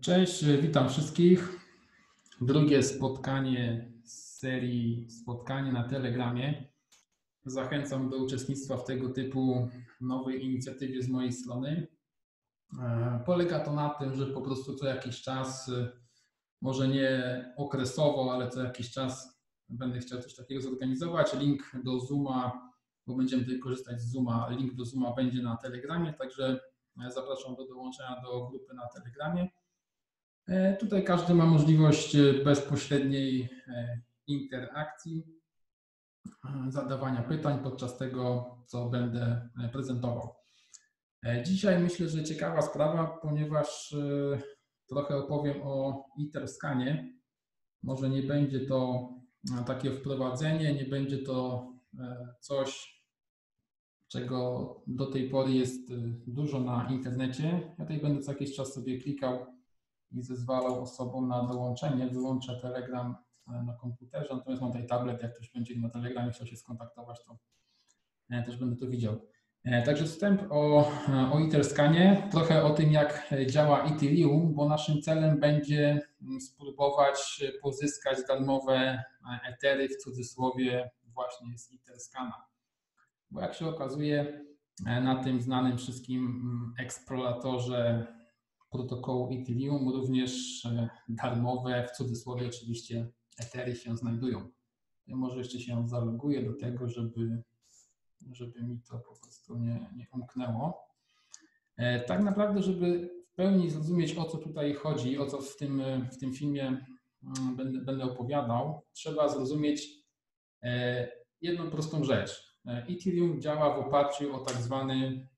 Cześć, witam wszystkich. Drugie spotkanie z serii Spotkanie na Telegramie. Zachęcam do uczestnictwa w tego typu nowej inicjatywie z mojej strony. E, polega to na tym, że po prostu co jakiś czas, e, może nie okresowo, ale co jakiś czas będę chciał coś takiego zorganizować. Link do Zooma, bo będziemy tutaj korzystać z Zooma, link do Zooma będzie na Telegramie, także zapraszam do dołączenia do grupy na Telegramie. E, tutaj każdy ma możliwość bezpośredniej interakcji, zadawania pytań podczas tego, co będę prezentował. E, dzisiaj myślę, że ciekawa sprawa, ponieważ e, trochę opowiem o Iterscanie. Może nie będzie to e, takie wprowadzenie, nie będzie to coś, czego do tej pory jest dużo na internecie. Ja tutaj będę co jakiś czas sobie klikał i zezwalał osobom na dołączenie. Wyłączę Telegram na komputerze, natomiast mam tutaj tablet, jak ktoś będzie na Telegramie chciał się skontaktować, to też będę to widział. E, także wstęp o, o Etherscanie, trochę o tym, jak działa Ethereum, bo naszym celem będzie mm, spróbować pozyskać darmowe e, etery, w cudzysłowie właśnie z Etherscana. Bo jak się okazuje, e, na tym znanym wszystkim mm, eksploratorze protokołu Ethereum również darmowe, w cudzysłowie oczywiście, etery się znajdują. Ja może jeszcze się zaloguję do tego, żeby żeby mi to po prostu nie, nie umknęło. E, tak naprawdę, żeby w pełni zrozumieć, o co tutaj chodzi, o co w tym, w tym filmie mm, będę, będę opowiadał, trzeba zrozumieć e, jedną prostą rzecz. E, Ethereum działa w oparciu o tak zwany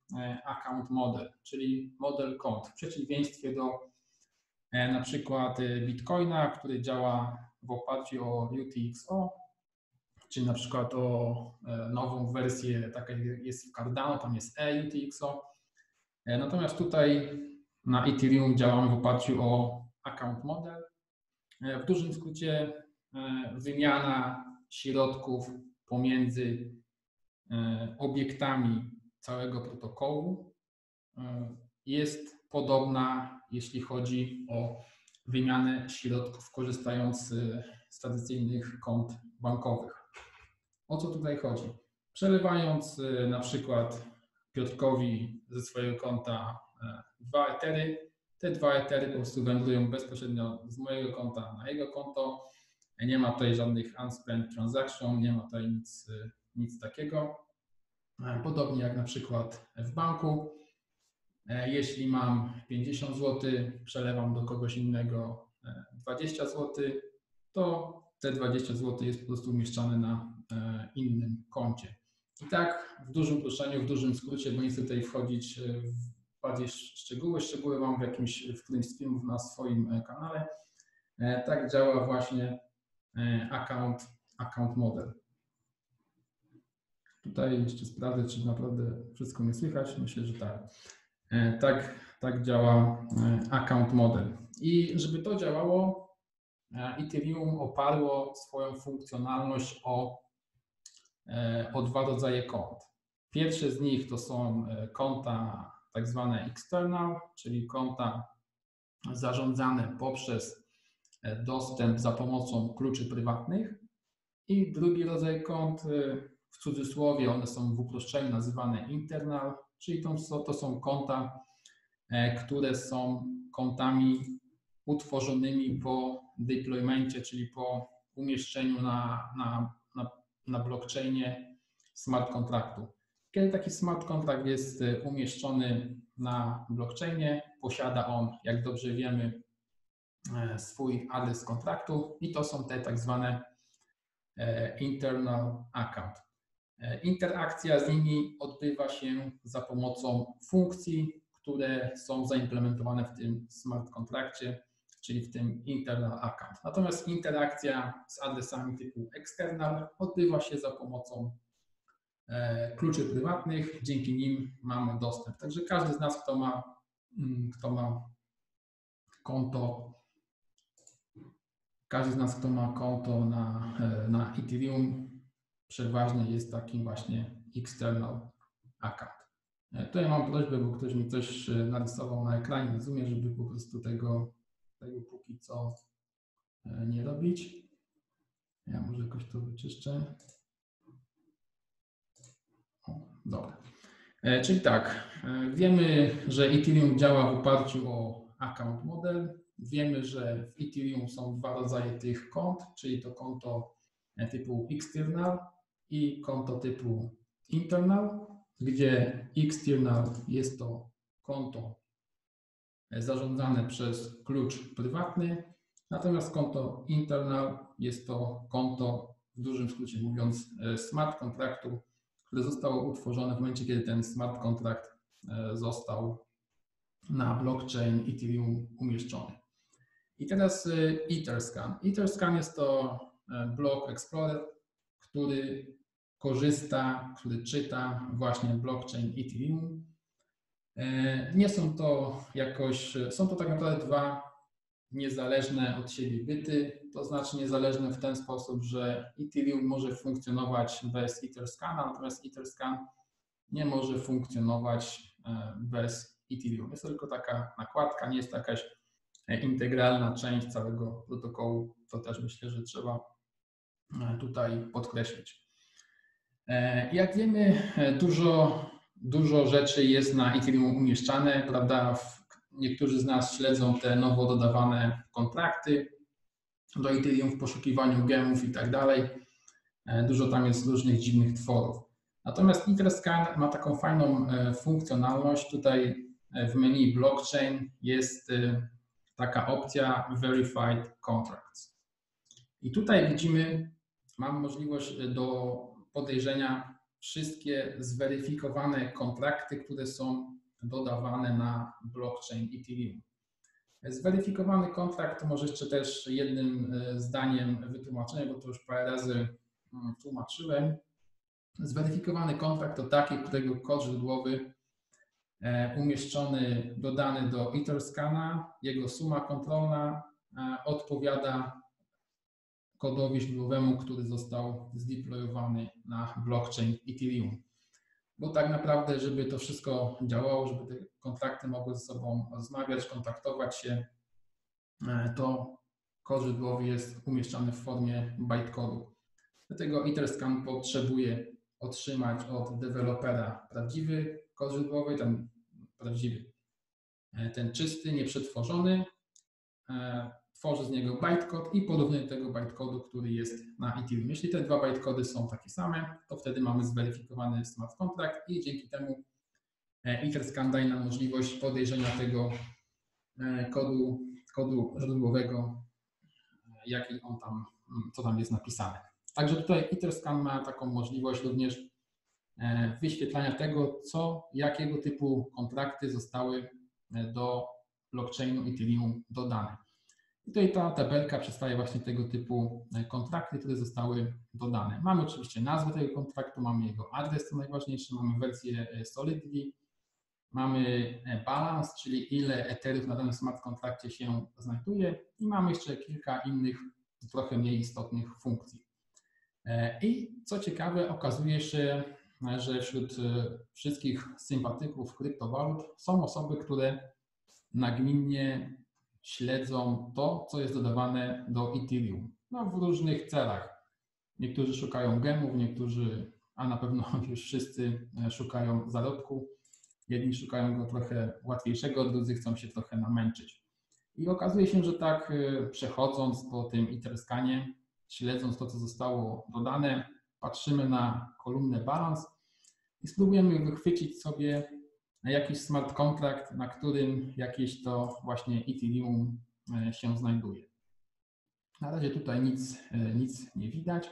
account model, czyli model kont, w przeciwieństwie do na przykład Bitcoina, który działa w oparciu o UTXO, czy na przykład o e, nową wersję, taka jest w Cardano, tam jest EUTXO. E, natomiast tutaj na Ethereum działamy w oparciu o account model. E, w dużym skrócie wymiana środków pomiędzy obiektami całego protokołu jest podobna, jeśli chodzi o wymianę środków korzystając z tradycyjnych kont bankowych. O co tutaj chodzi? Przelewając y, na przykład Piotrkowi ze swojego konta e, dwa etery, te dwa etery po prostu wędrują bezpośrednio z mojego konta na jego konto. Nie ma tutaj żadnych unspent transaction, nie ma tutaj nic, y, nic takiego. E, podobnie jak na przykład w banku. E, jeśli mam 50 zł, przelewam do kogoś innego 20 zł, to te 20 zł jest po prostu umieszczane na e, innym koncie. I tak w dużym uproszczeniu, w dużym skrócie, bo nie chcę tutaj wchodzić e, w bardziej szczegóły, szczegóły mam w jakimś, w którymś z filmów na swoim e, kanale. Tak działa właśnie account, account model. Tutaj jeszcze sprawdzę, czy naprawdę wszystko mnie słychać. Myślę, że tak. Tak, tak działa account model. I żeby to działało, E, Ethereum oparło swoją funkcjonalność o, e, o dwa rodzaje kont. Pierwsze z nich to są e, konta tak zwane external, czyli konta zarządzane poprzez dostęp za pomocą kluczy prywatnych. I drugi rodzaj kont, w cudzysłowie, one są w uproszczeniu nazywane internal, czyli to, to są konta, które są kontami utworzonymi po deploymencie, czyli po umieszczeniu na, na, na, na blockchainie smart kontraktu. Kiedy taki smart kontrakt jest e, umieszczony na blockchainie, posiada on, jak dobrze wiemy, e, swój adres kontraktu i to są te tak zwane e, internal account. Interakcja z nimi odbywa się za pomocą funkcji, które są zaimplementowane w tym smart kontrakcie czyli w tym internal account. Natomiast interakcja z adresami typu external odbywa się za pomocą e, kluczy prywatnych, dzięki nim mamy dostęp. Także każdy z nas, kto ma, mm, kto ma konto, każdy z nas, kto ma konto na, e, na Ethereum, przeważnie jest takim właśnie external account. Tutaj mam prośbę, bo ktoś mi coś narysował na ekranie na żeby po prostu tego, tego póki co nie robić. Ja może jakoś to wyczyszczę. O, dobra. Czyli tak, wiemy, że Ethereum działa w oparciu o account model. Wiemy, że w Ethereum są dwa rodzaje tych kont, czyli to konto typu external i konto typu internal, gdzie external jest to konto zarządzane przez klucz prywatny, natomiast konto internal jest to konto, w dużym skrócie mówiąc, smart kontraktu, które zostało utworzone w momencie, kiedy ten smart kontrakt został na blockchain Ethereum umieszczony. I teraz Etherscan. Etherscan jest to block explorer, który korzysta, który czyta właśnie blockchain Ethereum. Nie są to jakoś, są to tak naprawdę dwa niezależne od siebie byty, to znaczy niezależne w ten sposób, że Ethereum może funkcjonować bez Etherscana, natomiast Etherscan nie może funkcjonować bez Ethereum. Jest to tylko taka nakładka, nie jest to jakaś integralna część całego protokołu, to też myślę, że trzeba tutaj podkreślić. Jak wiemy, dużo, dużo rzeczy jest na Ethereum umieszczane, prawda? Niektórzy z nas śledzą te nowo dodawane kontrakty do Ethereum w poszukiwaniu gemów i tak dalej. Dużo tam jest różnych dziwnych tworów. Natomiast Etherscan ma taką fajną funkcjonalność. Tutaj w menu blockchain jest taka opcja Verified Contracts. I tutaj widzimy, mam możliwość do podejrzenia wszystkie zweryfikowane kontrakty, które są dodawane na blockchain Ethereum. Zweryfikowany kontrakt może jeszcze też jednym zdaniem wytłumaczenia, bo to już parę razy tłumaczyłem. Zweryfikowany kontrakt to taki, którego kod źródłowy umieszczony, dodany do Etherscana, jego suma kontrolna odpowiada kodowi źródłowemu, który został zdeployowany na blockchain Ethereum. Bo tak naprawdę, żeby to wszystko działało, żeby te kontrakty mogły ze sobą rozmawiać, kontaktować się, to kod źródłowy jest umieszczany w formie bytecodu. Dlatego Etherscan potrzebuje otrzymać od dewelopera prawdziwy kod źródłowy, ten prawdziwy, ten czysty, nieprzetworzony, tworzy z niego bytecode i porównuje tego bytecodu, który jest na Ethereum. Jeśli te dwa bytecody są takie same, to wtedy mamy zweryfikowany smart contract i dzięki temu Etherscan daje nam możliwość podejrzenia tego kodu, kodu źródłowego, jaki on tam, co tam jest napisane. Także tutaj Etherscan ma taką możliwość również wyświetlania tego, co, jakiego typu kontrakty zostały do blockchainu Ethereum dodane. I tutaj ta tabelka przedstawia właśnie tego typu kontrakty, które zostały dodane. Mamy oczywiście nazwę tego kontraktu, mamy jego adres, co najważniejsze, mamy wersję Solidity, mamy balans, czyli ile eterów na danym smart kontrakcie się znajduje i mamy jeszcze kilka innych, trochę mniej istotnych funkcji. I co ciekawe, okazuje się, że wśród wszystkich sympatyków kryptowalut są osoby, które nagminnie śledzą to, co jest dodawane do Ethereum. No, w różnych celach. Niektórzy szukają gemów, niektórzy, a na pewno już wszyscy szukają zarobku. Jedni szukają go trochę łatwiejszego, drudzy chcą się trochę namęczyć. I okazuje się, że tak przechodząc po tym Etherscanie, śledząc to, co zostało dodane, patrzymy na kolumnę balans i spróbujemy wychwycić sobie jakiś smart contract, na którym jakieś to właśnie Ethereum się znajduje. Na razie tutaj nic, nic nie widać.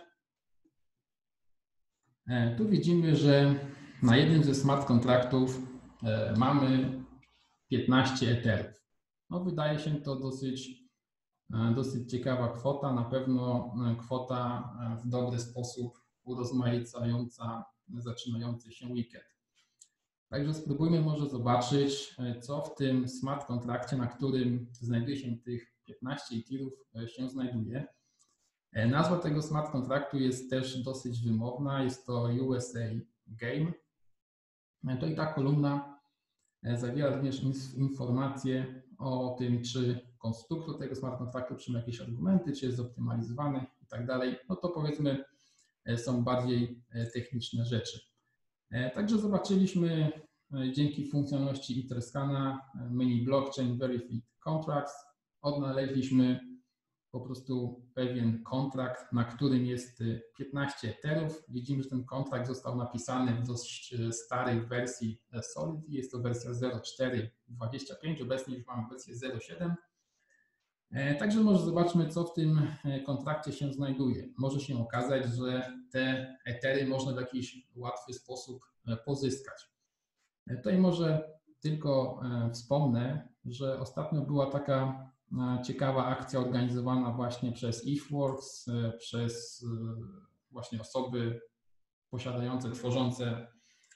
Tu widzimy, że na jednym ze smart kontraktów mamy 15 Etherów. No wydaje się to dosyć, dosyć ciekawa kwota, na pewno kwota w dobry sposób urozmaicająca zaczynający się weekend. Także spróbujmy może zobaczyć, co w tym smart kontrakcie, na którym znajduje się tych 15 etirów, się znajduje. Nazwa tego smart kontraktu jest też dosyć wymowna, jest to USA Game. to i ta kolumna zawiera również informacje o tym, czy konstruktor tego smart kontraktu przyjmie jakieś argumenty, czy jest zoptymalizowany i tak dalej. No to powiedzmy są bardziej techniczne rzeczy. Także zobaczyliśmy dzięki funkcjonalności Interscana menu blockchain verified contracts odnaleźliśmy po prostu pewien kontrakt, na którym jest 15 y, eterów. Widzimy, że ten kontrakt został napisany w dość starej wersji e, Solidity. Jest to wersja 0.4.25, obecnie już mamy wersję 0.7. E, także może zobaczmy, co w tym e, kontrakcie się znajduje. Może się okazać, że te etery można w jakiś łatwy sposób pozyskać. Tutaj może tylko wspomnę, że ostatnio była taka ciekawa akcja organizowana właśnie przez IFWorks, e, przez e, właśnie osoby posiadające, tworzące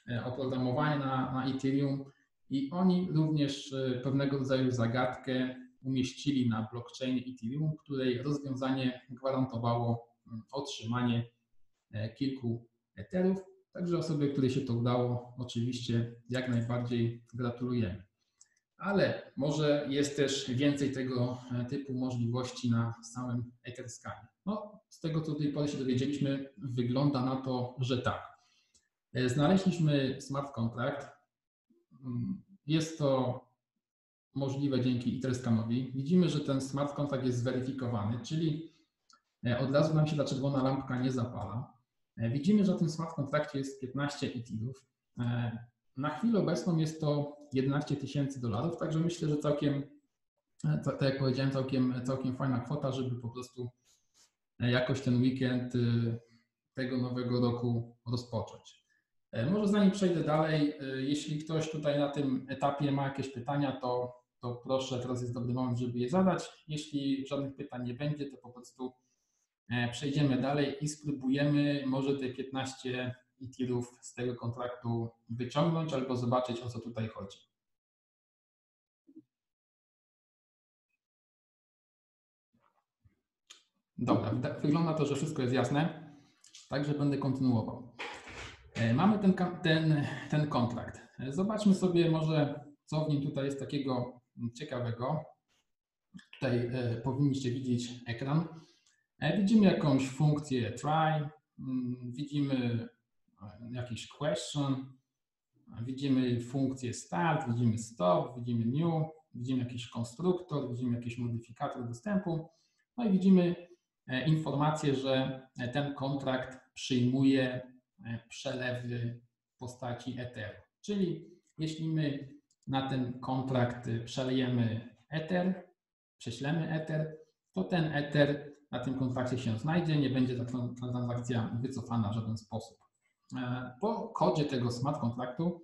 e, oprogramowanie na, na Ethereum i oni również pewnego rodzaju zagadkę umieścili na blockchainie Ethereum, której rozwiązanie gwarantowało mm, otrzymanie kilku Etherów. Także osobie, której się to udało, oczywiście jak najbardziej gratulujemy ale może jest też więcej tego e, typu możliwości na samym Etherscanie. No, z tego, co do tej pory się dowiedzieliśmy, wygląda na to, że tak. E, znaleźliśmy smart contract. Mm, jest to możliwe dzięki Etherscanowi. Widzimy, że ten smart contract jest zweryfikowany, czyli e, od razu nam się ta czerwona lampka nie zapala. Widzimy, że na tym smart kontrakcie jest 15 ETH-ów. Na chwilę obecną jest to 11 tysięcy dolarów, także myślę, że całkiem, e, tak jak powiedziałem, całkiem, całkiem fajna kwota, żeby po prostu e, jakoś ten weekend e, tego nowego roku rozpocząć. Może zanim przejdę dalej, jeśli ktoś tutaj na tym etapie ma jakieś pytania, to, to proszę, teraz jest dobry moment, żeby je zadać. Jeśli żadnych pytań nie będzie, to po prostu przejdziemy dalej i spróbujemy może te 15 i tirów z tego kontraktu wyciągnąć albo zobaczyć, o co tutaj chodzi. Dobra, wygląda to, że wszystko jest jasne, także będę kontynuował. E, mamy ten, ten, ten kontrakt. E, zobaczmy sobie może, co w nim tutaj jest takiego ciekawego. Tutaj e, powinniście widzieć ekran. Widzimy jakąś funkcję try, mm, widzimy jakiś question, widzimy funkcję start, widzimy stop, widzimy new, widzimy jakiś konstruktor, widzimy jakiś modyfikator dostępu, no i widzimy e, informację, że ten kontrakt przyjmuje e, przelewy w postaci Ether. Czyli jeśli my na ten kontrakt przelejemy Ether, prześlemy Ether, to ten Ether na tym kontrakcie się znajdzie, nie będzie ta transakcja wycofana w żaden sposób. E, po kodzie tego smart kontraktu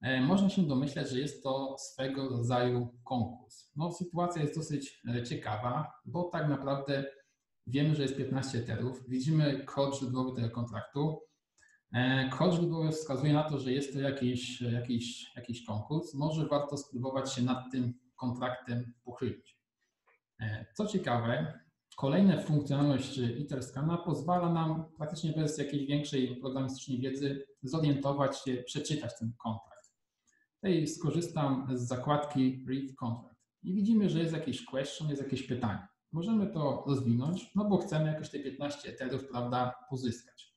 e, można się domyśleć, że jest to swego rodzaju konkurs. No, sytuacja jest dosyć e, ciekawa, bo tak naprawdę wiemy, że jest 15 eterów, widzimy kod źródłowy tego kontraktu. Kod źródłowy wskazuje na to, że jest to jakiś, jakiś, jakiś konkurs. Może warto spróbować się nad tym kontraktem pochylić. Co ciekawe, Kolejna funkcjonalność Interscana pozwala nam praktycznie bez jakiejś większej programistycznej wiedzy zorientować się, przeczytać ten kontrakt. Tutaj skorzystam z zakładki Read Contract i widzimy, że jest jakiś question, jest jakieś pytanie. Możemy to rozwinąć, no bo chcemy jakoś te 15 eterów, prawda, pozyskać.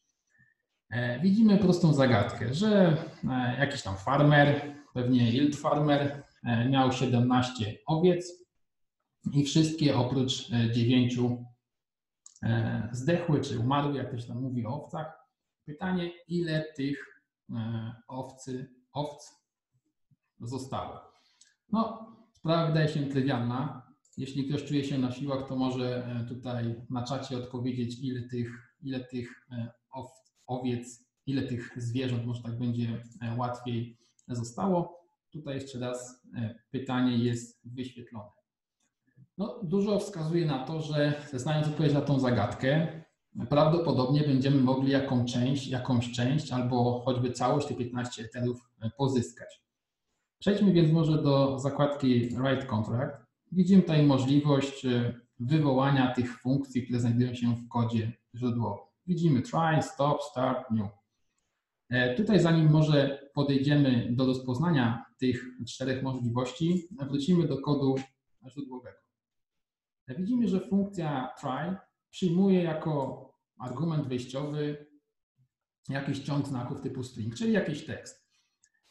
E, widzimy prostą zagadkę, że e, jakiś tam farmer, pewnie yield farmer, e, miał 17 owiec, i wszystkie oprócz e, dziewięciu e, zdechły czy umarły, jak to się tam mówi o owcach. Pytanie, ile tych owcy, owc zostało? No, sprawa wydaje się trywialna. Jeśli ktoś czuje się na siłach, to może tutaj na czacie odpowiedzieć, ile tych, ile tych owiec, ile tych zwierząt, może tak będzie łatwiej zostało. Tutaj jeszcze raz pytanie jest wyświetlone. No, dużo wskazuje na to, że znając odpowiedź na tą zagadkę, prawdopodobnie będziemy mogli jaką część, jakąś część albo choćby całość tych 15 eterów pozyskać. Przejdźmy więc może do zakładki Write Contract. Widzimy tutaj możliwość e, wywołania tych funkcji, które znajdują się w kodzie źródłowym. Widzimy try, stop, start, new. E, tutaj zanim może podejdziemy do rozpoznania tych czterech możliwości, wrócimy do kodu źródłowego. Widzimy, że funkcja try przyjmuje jako argument wejściowy jakiś ciąg znaków typu string, czyli jakiś tekst.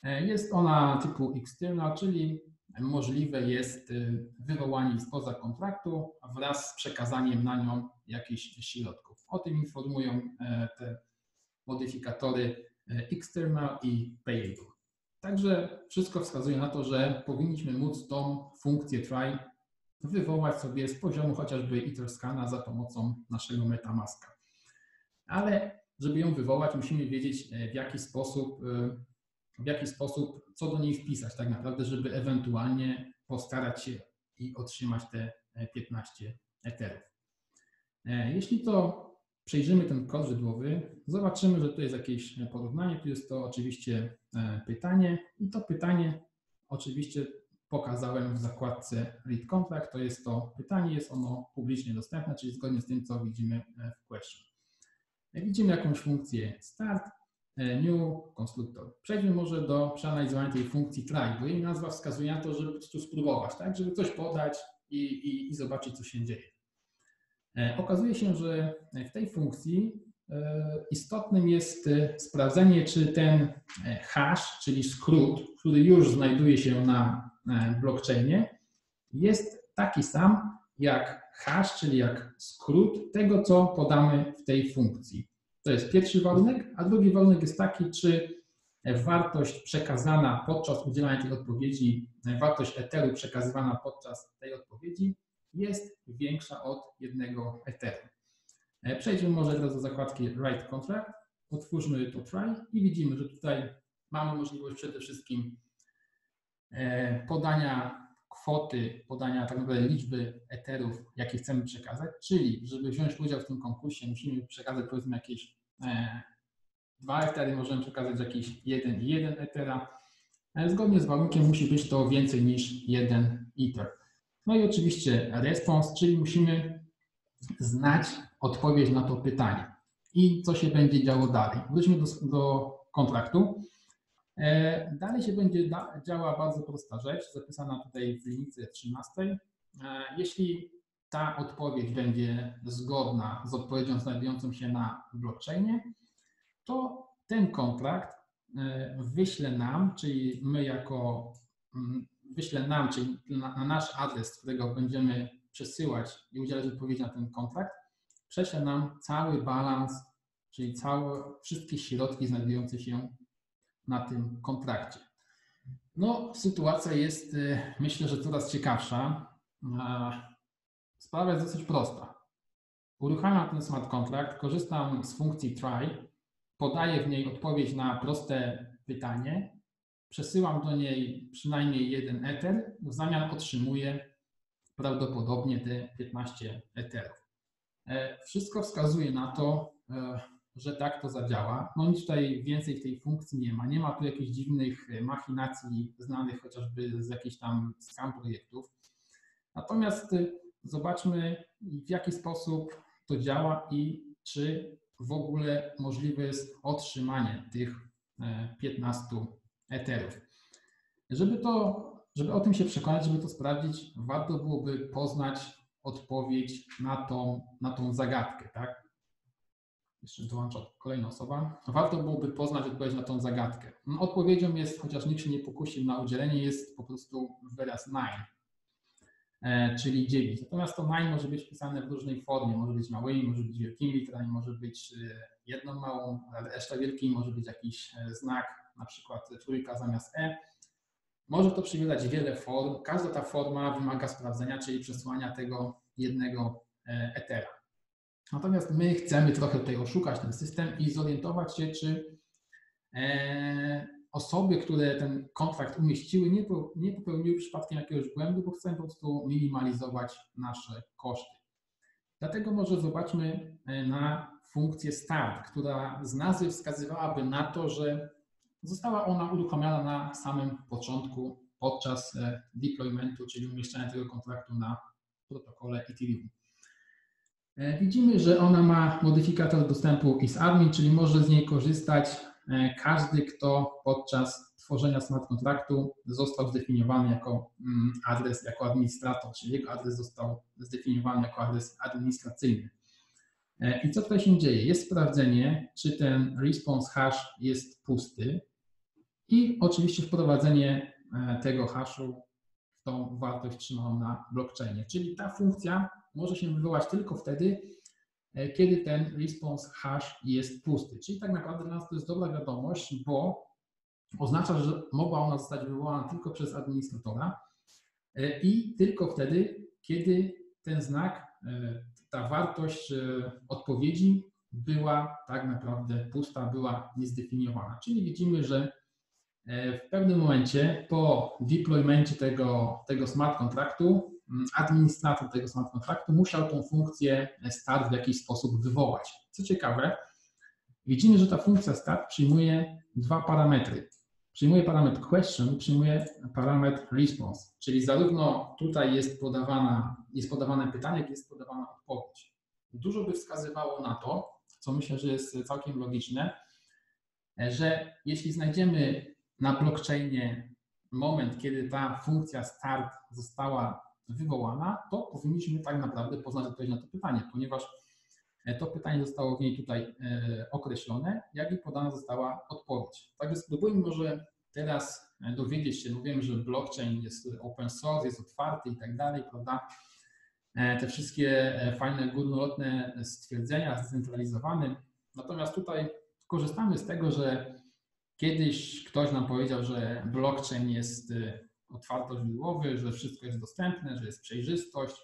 Jest ona typu external, czyli możliwe jest wywołanie spoza kontraktu wraz z przekazaniem na nią jakichś środków. O tym informują e, te modyfikatory e, external i payable. Także wszystko wskazuje na to, że powinniśmy móc tą funkcję try wywołać sobie z poziomu chociażby iterscana za pomocą naszego metamaska. Ale żeby ją wywołać, musimy wiedzieć e, w jaki sposób w jaki sposób, co do niej wpisać tak naprawdę, żeby ewentualnie postarać się i otrzymać te 15 e, eterów. E, jeśli to przejrzymy ten kod źródłowy, zobaczymy, że tu jest jakieś porównanie. Tu jest to oczywiście e, pytanie i to pytanie oczywiście pokazałem w zakładce read contract. To jest to pytanie, jest ono publicznie dostępne, czyli zgodnie z tym, co widzimy w question. Widzimy jakąś funkcję start, E, new konstruktor. Przejdźmy może do przeanalizowania tej funkcji try, bo jej nazwa wskazuje na to, żeby po prostu spróbować, tak? żeby coś podać i, i, i zobaczyć, co się dzieje. E, okazuje się, że w tej funkcji e, istotnym jest sprawdzenie, czy ten hash, czyli skrót, który już znajduje się na blockchainie, jest taki sam jak hash, czyli jak skrót tego, co podamy w tej funkcji. To jest pierwszy warunek, a drugi warunek jest taki, czy wartość przekazana podczas udzielania tej odpowiedzi, wartość eteru przekazywana podczas tej odpowiedzi jest większa od jednego eteru. E, przejdźmy może teraz do zakładki Write Contract, otwórzmy to try i widzimy, że tutaj mamy możliwość przede wszystkim e, podania kwoty, podania tak naprawdę liczby eterów, jakie chcemy przekazać, czyli żeby wziąć udział w tym konkursie, musimy przekazać powiedzmy jakieś E, dwa etery, możemy przekazać jakiś jeden i jeden etera. Zgodnie z warunkiem musi być to więcej niż jeden iter. No i oczywiście respons, czyli musimy znać odpowiedź na to pytanie i co się będzie działo dalej. Wróćmy do, do kontraktu. E, dalej się będzie da, działa bardzo prosta rzecz, zapisana tutaj w linijce 13. E, jeśli ta odpowiedź będzie zgodna z odpowiedzią znajdującą się na blockchainie, to ten kontrakt e, wyśle nam, czyli my jako wyśle nam, czyli na, na nasz adres, którego będziemy przesyłać i udzielać odpowiedzi na ten kontrakt, prześle nam cały balans, czyli całe, wszystkie środki znajdujące się na tym kontrakcie. No, sytuacja jest, e, myślę, że coraz ciekawsza. Sprawa jest dosyć prosta. Uruchamiam ten smart contract, korzystam z funkcji try, podaję w niej odpowiedź na proste pytanie, przesyłam do niej przynajmniej jeden ether, w zamian otrzymuję prawdopodobnie te 15 etherów. E, wszystko wskazuje na to, e, że tak to zadziała. No nic tutaj więcej w tej funkcji nie ma. Nie ma tu jakichś dziwnych machinacji znanych chociażby z jakichś tam scam projektów. Natomiast zobaczmy w jaki sposób to działa i czy w ogóle możliwe jest otrzymanie tych 15 e, eterów. Żeby, to, żeby o tym się przekonać, żeby to sprawdzić, warto byłoby poznać odpowiedź na tą, na tą zagadkę, tak? Jeszcze dołącza kolejna osoba. Warto byłoby poznać odpowiedź na tą zagadkę. Odpowiedzią jest, chociaż nikt się nie pokusił na udzielenie, jest po prostu wyraz 9. E, czyli 9. Natomiast to nine może być pisane w różnej formie, może być małymi, może być wielkimi literami, może być e, jedną małą, reszta wielkimi, może być jakiś e, znak, na przykład trójka zamiast e. Może to przybierać wiele form. Każda ta forma wymaga sprawdzenia, czyli przesłania tego jednego etera. Natomiast my chcemy trochę tutaj oszukać ten system i zorientować się, czy osoby, które ten kontrakt umieściły, nie, nie popełniły przypadkiem jakiegoś błędu, bo chcemy po prostu minimalizować nasze koszty. Dlatego może zobaczmy e, na funkcję start, która z nazwy wskazywałaby na to, że została ona uruchomiona na samym początku podczas e, deploymentu, czyli umieszczania tego kontraktu na protokole Ethereum. E, widzimy, że ona ma modyfikator dostępu isadmin, czyli może z niej korzystać każdy, kto podczas tworzenia smart kontraktu został zdefiniowany jako mm, adres, jako administrator, czyli jego adres został zdefiniowany jako adres administracyjny. I co tutaj się dzieje? Jest sprawdzenie, czy ten response hash jest pusty i oczywiście wprowadzenie tego haszu w tą wartość trzymaną na blockchainie. Czyli ta funkcja może się wywołać tylko wtedy, e, kiedy ten response hash jest pusty. Czyli tak naprawdę dla nas to jest dobra wiadomość, bo oznacza, że mogła ona zostać wywołana tylko przez administratora e, i tylko wtedy, kiedy ten znak, e, ta wartość odpowiedzi była tak naprawdę pusta, była niezdefiniowana. Czyli widzimy, że w pewnym momencie po deploymencie tego, tego smart kontraktu administrator tego smart kontraktu musiał tą funkcję start w jakiś sposób wywołać. Co ciekawe, widzimy, że ta funkcja start przyjmuje dwa parametry. Przyjmuje parametr question i przyjmuje parametr response, czyli zarówno tutaj jest, podawana, jest podawane pytanie, jak jest podawana odpowiedź. Dużo by wskazywało na to, co myślę, że jest całkiem logiczne, że jeśli znajdziemy na blockchainie moment, kiedy ta funkcja start została wywołana, to powinniśmy tak naprawdę poznać odpowiedź na to pytanie, ponieważ to pytanie zostało w niej tutaj e, określone, jak i podana została odpowiedź. Także spróbujmy może teraz e, dowiedzieć się, no wiem, że blockchain jest open source, jest otwarty i tak dalej, prawda? Te wszystkie fajne, górnolotne stwierdzenia, zdecentralizowane. Natomiast tutaj korzystamy z tego, że kiedyś ktoś nam powiedział, że blockchain jest otwartość źródłowy, że wszystko jest dostępne, że jest przejrzystość.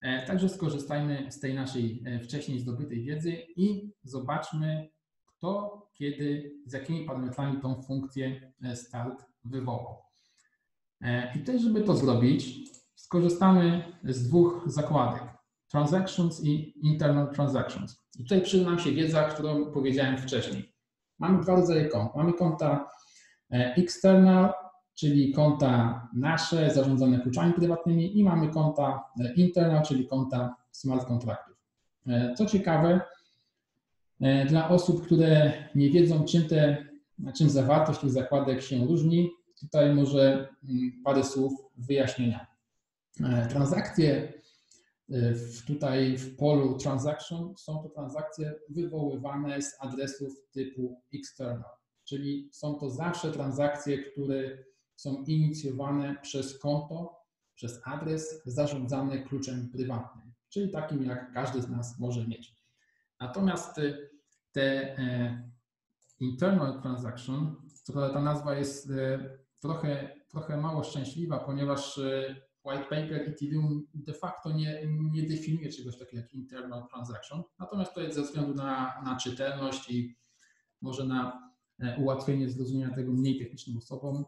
E, także skorzystajmy z tej naszej e, wcześniej zdobytej wiedzy i zobaczmy, kto, kiedy, z jakimi parametrami tą funkcję e, start wywołał. I też, żeby to zrobić, skorzystamy z dwóch zakładek. Transactions i internal transactions. I tutaj przyda nam się wiedza, którą powiedziałem wcześniej. Mamy dwa rodzaje kont. Mamy konta external czyli konta nasze zarządzane kluczami prywatnymi i mamy konta e, internal, czyli konta smart kontraktów. E, co ciekawe, e, dla osób, które nie wiedzą, czym, te, czym zawartość tych zakładek się różni, tutaj może mm, parę słów wyjaśnienia. Transakcje w, tutaj w polu transaction są to transakcje wywoływane z adresów typu external, czyli są to zawsze transakcje, które są inicjowane przez konto, przez adres zarządzany kluczem prywatnym, czyli takim jak każdy z nas może mieć. Natomiast y, te e, internal transaction, co prawda ta nazwa jest e, trochę, trochę mało szczęśliwa, ponieważ e, white paper Ethereum de facto nie, nie definiuje czegoś takiego jak internal transaction, natomiast to jest ze względu na, na czytelność i może na ułatwienie zrozumienia tego mniej technicznym osobom,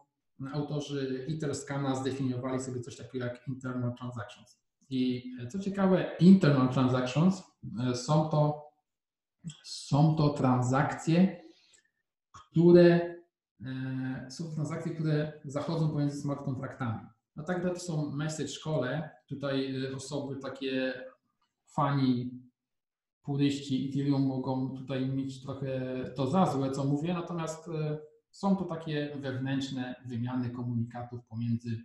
autorzy Etherscana zdefiniowali sobie coś takiego jak internal transactions. I co ciekawe, internal transactions e, są to, są to transakcje, które e, są to transakcje, które zachodzą pomiędzy smart kontraktami. No tak to są message szkole. Tutaj e, osoby takie fani, puryści Ethereum mogą tutaj mieć trochę to za złe, co mówię, natomiast są to takie wewnętrzne wymiany komunikatów pomiędzy,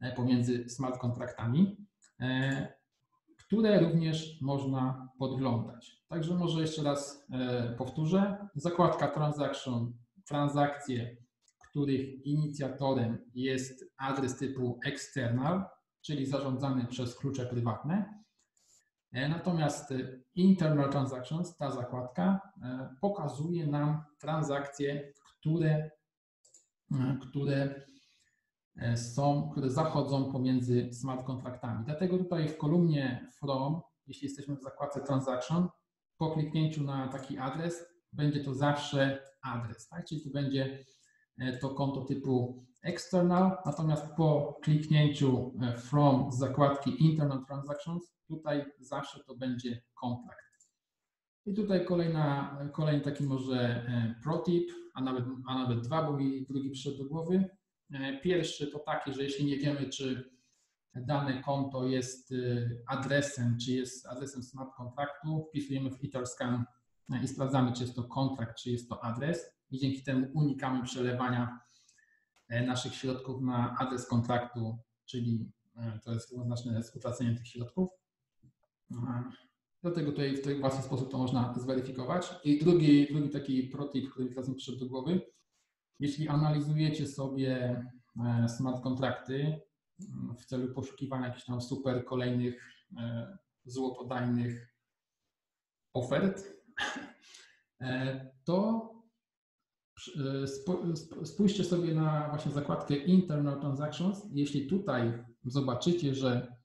e, pomiędzy smart kontraktami, e, które również można podglądać. Także może jeszcze raz e, powtórzę. Zakładka transaction, transakcje, których inicjatorem jest adres typu external, czyli zarządzany przez klucze prywatne. Natomiast internal transactions, ta zakładka, pokazuje nam transakcje, które, e, które e, są, które zachodzą pomiędzy smart kontraktami. Dlatego tutaj w kolumnie from, jeśli jesteśmy w zakładce transaction, po kliknięciu na taki adres będzie to zawsze adres, tak? czyli to będzie e, to konto typu external, natomiast po kliknięciu from z zakładki internal transactions, tutaj zawsze to będzie kontrakt. I tutaj kolejna, kolejny taki może protip, a nawet, a nawet dwa, bo mi drugi przyszedł do głowy. E, pierwszy to taki, że jeśli nie wiemy, czy dane konto jest e, adresem, czy jest adresem smart kontraktu, wpisujemy w Etherscan i sprawdzamy, czy jest to kontrakt, czy jest to adres i dzięki temu unikamy przelewania naszych środków na adres kontraktu, czyli to jest równoznaczne z utraceniem tych środków. Dlatego tutaj w taki łatwy sposób to można zweryfikować. I drugi, drugi taki protip, który teraz mi przyszedł do głowy. Jeśli analizujecie sobie e, smart kontrakty mm, w celu poszukiwania jakichś tam super kolejnych e, złotodajnych ofert, e, to spójrzcie sobie na właśnie zakładkę Internal Transactions. Jeśli tutaj zobaczycie, że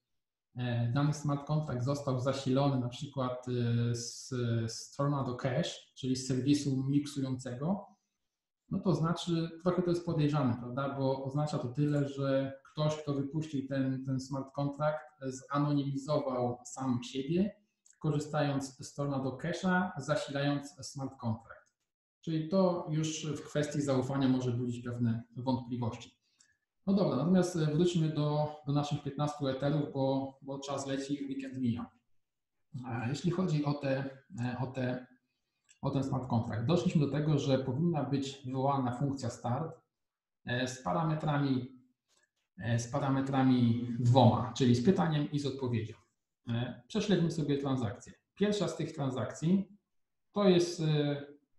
dany smart contract został zasilony na przykład e, z, z Tornado Cache, czyli z serwisu miksującego, no to znaczy, trochę to jest podejrzane, prawda, bo oznacza to tyle, że ktoś, kto wypuścił ten, ten smart contract, zanonimizował sam siebie, korzystając z Tornado Cache'a, zasilając smart contract. Czyli to już w kwestii zaufania może budzić pewne wątpliwości. No dobra, natomiast e, wróćmy do, do naszych 15 eterów, bo, bo czas leci, weekend mija. Jeśli chodzi o, te, e, o, te, o ten smart contract, doszliśmy do tego, że powinna być wywołana funkcja start e, z parametrami, z parametrami dwoma, czyli z pytaniem i z odpowiedzią. Prześledźmy sobie transakcję. Pierwsza z tych transakcji to jest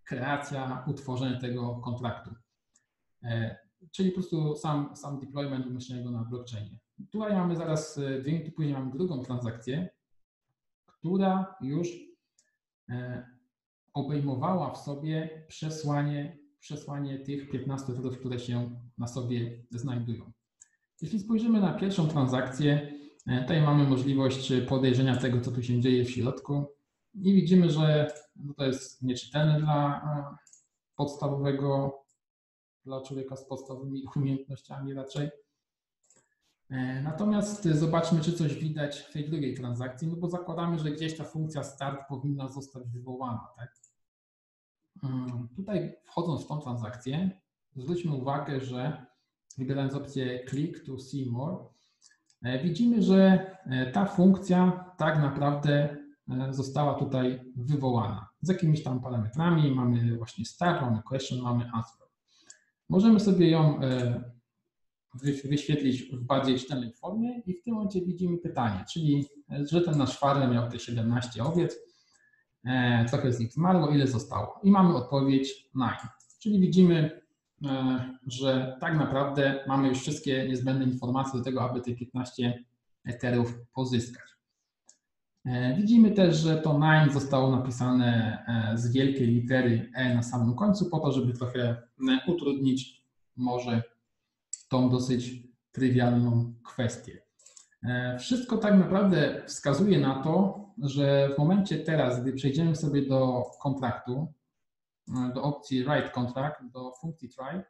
kreacja, utworzenie tego kontraktu czyli po prostu sam, sam deployment umieszczenia go na blockchainie. Tutaj mamy zaraz e, dwie minuty później mamy drugą transakcję, która już e, obejmowała w sobie przesłanie, przesłanie tych 15 zwrotów, które się na sobie znajdują. Jeśli spojrzymy na pierwszą transakcję, e, tutaj mamy możliwość podejrzenia tego, co tu się dzieje w środku i widzimy, że to jest nieczytelne dla podstawowego dla człowieka z podstawowymi umiejętnościami raczej. E, natomiast zobaczmy, czy coś widać w tej drugiej transakcji, no bo zakładamy, że gdzieś ta funkcja start powinna zostać wywołana. Tak? Mm, tutaj wchodząc w tą transakcję, zwróćmy uwagę, że wybierając opcję Click to See More, e, widzimy, że e, ta funkcja tak naprawdę została tutaj wywołana z jakimiś tam parametrami. Mamy właśnie start, mamy question, mamy answer. Możemy sobie ją e, wyświetlić w bardziej czytelnej formie i w tym momencie widzimy pytanie, czyli e, że ten nasz farmer miał te 17 owiec, e, trochę z nich zmarło, ile zostało? I mamy odpowiedź 9, czyli widzimy, że tak naprawdę mamy już wszystkie niezbędne informacje do tego, aby te 15 eterów pozyskać. Widzimy też, że to 9 zostało napisane z wielkiej litery E na samym końcu, po to, żeby trochę utrudnić może tą dosyć trywialną kwestię. E, wszystko tak naprawdę wskazuje na to, że w momencie teraz, gdy przejdziemy sobie do kontraktu, e, do opcji write contract, do funkcji try,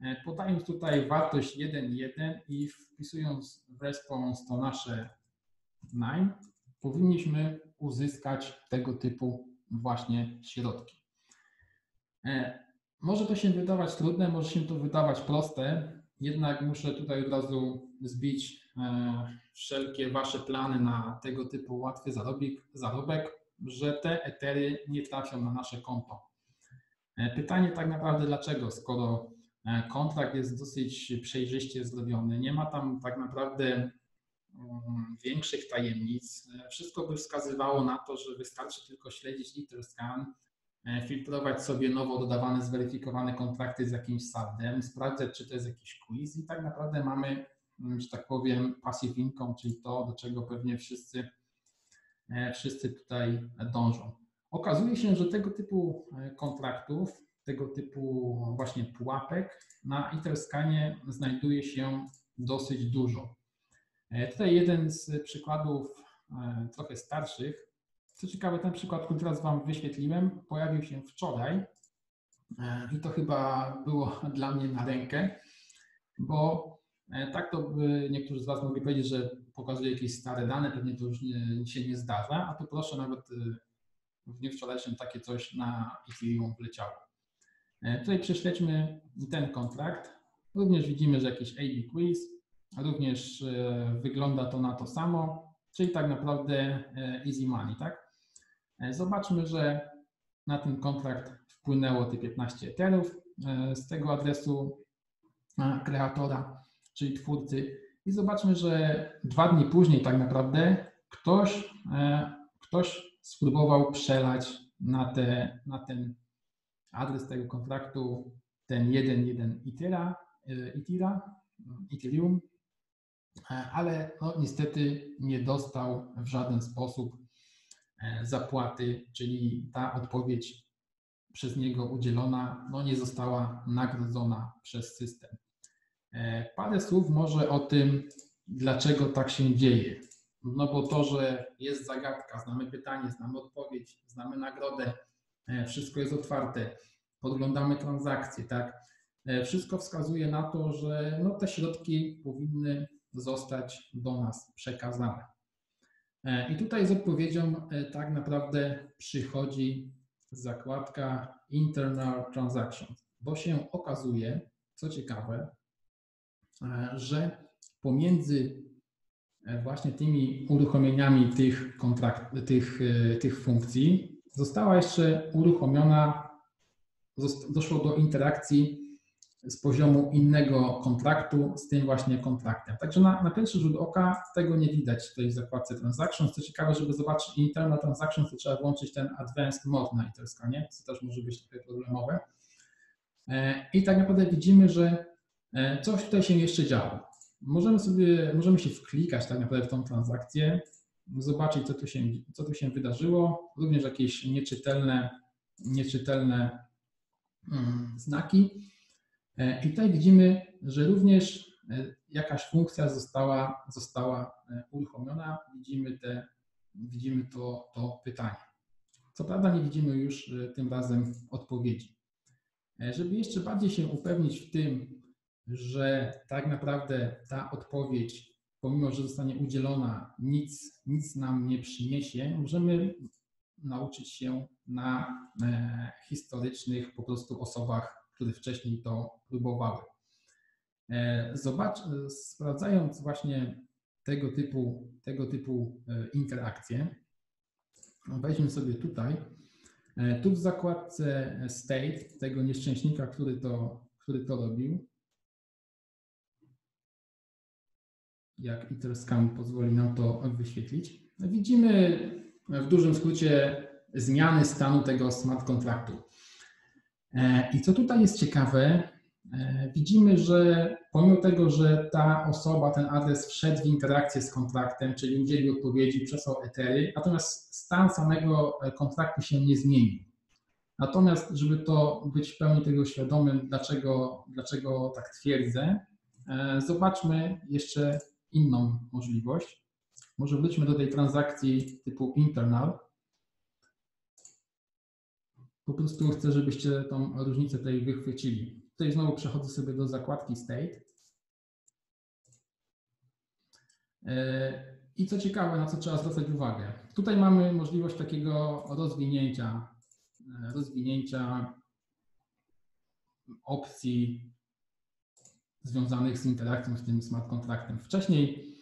e, podając tutaj wartość 1.1 i wpisując w response to nasze 9, powinniśmy uzyskać tego typu właśnie środki. Może to się wydawać trudne, może się to wydawać proste, jednak muszę tutaj od razu zbić e, wszelkie Wasze plany na tego typu łatwy zarobik, zarobek, że te etery nie trafią na nasze konto. E, pytanie tak naprawdę dlaczego, skoro e, kontrakt jest dosyć przejrzyście zrobiony, nie ma tam tak naprawdę większych tajemnic. Wszystko by wskazywało na to, że wystarczy tylko śledzić liter scan, E, filtrować sobie nowo dodawane, zweryfikowane kontrakty z jakimś SAD-em, sprawdzać, czy to jest jakiś quiz i tak naprawdę mamy, mm, że tak powiem, passive income, czyli to, do czego pewnie wszyscy, e, wszyscy tutaj dążą. Okazuje się, że tego typu e, kontraktów, tego typu właśnie pułapek na Etherscanie znajduje się dosyć dużo. Tutaj jeden z przykładów trochę starszych co ciekawe, ten przykład, który teraz Wam wyświetliłem, pojawił się wczoraj e, i to chyba było dla mnie na rękę, bo e, tak to by niektórzy z Was mogli powiedzieć, że pokazuje jakieś stare dane, pewnie to już nie, się nie zdarza, a tu proszę nawet e, w dniu wczorajszym takie coś na Ethereum wleciało. Tutaj prześledźmy ten kontrakt. Również widzimy, że jakiś AB quiz, również wygląda to na to samo, czyli tak naprawdę easy money, tak? E, zobaczmy, że na ten kontrakt wpłynęło te 15 eterów z tego adresu kreatora, czyli twórcy. I zobaczmy, że dwa dni później tak naprawdę ktoś, ktoś spróbował przelać na, te, na ten adres tego kontraktu ten 1.1 Itera, Itera, Ethereum, ale no, niestety nie dostał w żaden sposób e, zapłaty, czyli ta odpowiedź przez niego udzielona no, nie została nagrodzona przez system. E, parę słów może o tym, dlaczego tak się dzieje. No bo to, że jest zagadka, znamy pytanie, znamy odpowiedź, znamy nagrodę, e, wszystko jest otwarte, podglądamy transakcje, tak? E, wszystko wskazuje na to, że no, te środki powinny zostać do nas przekazane. E, I tutaj z odpowiedzią tak naprawdę przychodzi zakładka Internal Transactions, bo się okazuje, co ciekawe, że pomiędzy E, właśnie tymi uruchomieniami tych, kontrakt, tych, e, tych funkcji została jeszcze uruchomiona, doszło do interakcji z poziomu innego kontraktu z tym właśnie kontraktem. Także na, na pierwszy rzut oka tego nie widać w tej zakładce Transactions. Co ciekawe, żeby zobaczyć internal transactions, to trzeba włączyć ten advanced mode na Etherscanie, co też może być trochę problemowe. E, I tak naprawdę widzimy, że coś tutaj się jeszcze działo możemy sobie, możemy się wklikać tak naprawdę w tą transakcję, zobaczyć, co tu się, co tu się wydarzyło, również jakieś nieczytelne, nieczytelne mm, znaki. E, I tutaj widzimy, że również e, jakaś funkcja została, została e, uruchomiona. Widzimy, te, widzimy to, to pytanie. Co prawda nie widzimy już tym razem odpowiedzi. Żeby jeszcze bardziej się upewnić w tym, że tak naprawdę ta odpowiedź, pomimo że zostanie udzielona, nic, nic nam nie przyniesie, możemy nauczyć się na historycznych po prostu osobach, które wcześniej to próbowały. E, zobacz, sprawdzając właśnie tego typu, tego typu e, interakcje, weźmy sobie tutaj, tu w zakładce state tego nieszczęśnika, który to, który to robił, jak Interscan pozwoli nam to wyświetlić. Widzimy w dużym skrócie zmiany stanu tego smart kontraktu. E, I co tutaj jest ciekawe, e, widzimy, że pomimo tego, że ta osoba, ten adres wszedł w interakcję z kontraktem, czyli udzielił odpowiedzi, przesłał etery, natomiast stan samego kontraktu się nie zmienił. Natomiast, żeby to być w pełni tego świadomym, dlaczego, dlaczego tak twierdzę, e, zobaczmy jeszcze inną możliwość. Może wróćmy do tej transakcji typu internal. Po prostu chcę, żebyście tą różnicę tutaj wychwycili. Tutaj znowu przechodzę sobie do zakładki state. E, I co ciekawe, na co trzeba zwracać uwagę. Tutaj mamy możliwość takiego rozwinięcia, e, rozwinięcia opcji związanych z interakcją z tym smart kontraktem. Wcześniej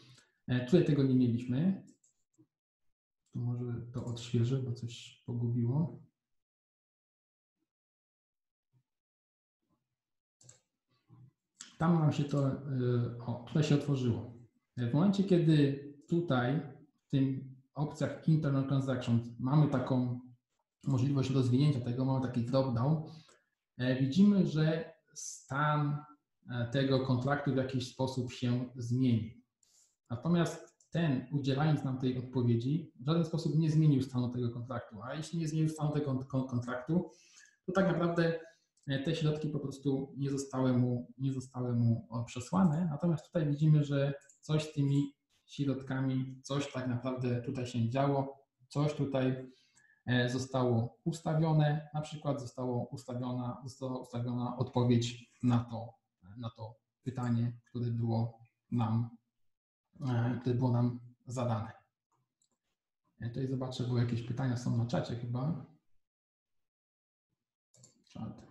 e, tutaj tego nie mieliśmy. Tu może to odświeżę, bo coś pogubiło. Tam nam się to, e, o, tutaj się otworzyło. W momencie, kiedy tutaj w tym opcjach Internal Transactions mamy taką możliwość rozwinięcia tego, mamy taki drop-down, e, widzimy, że stan E, tego kontraktu w jakiś sposób się zmieni. Natomiast ten, udzielając nam tej odpowiedzi, w żaden sposób nie zmienił stanu tego kontraktu. A jeśli nie zmienił stanu tego kontraktu, to tak naprawdę e, te środki po prostu nie zostały mu, nie zostały mu przesłane. Natomiast tutaj widzimy, że coś z tymi środkami, coś tak naprawdę tutaj się działo, coś tutaj e, zostało ustawione, na przykład zostało ustawiona, została ustawiona odpowiedź na to na to pytanie, które było nam, e, które było nam zadane. Ja tutaj zobaczę, bo jakieś pytania są na czacie chyba. Czat.